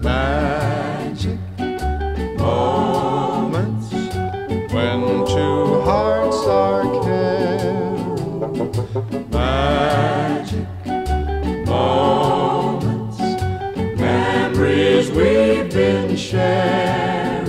Magic moments when two hearts are caring. Magic moments, memories we've been sharing.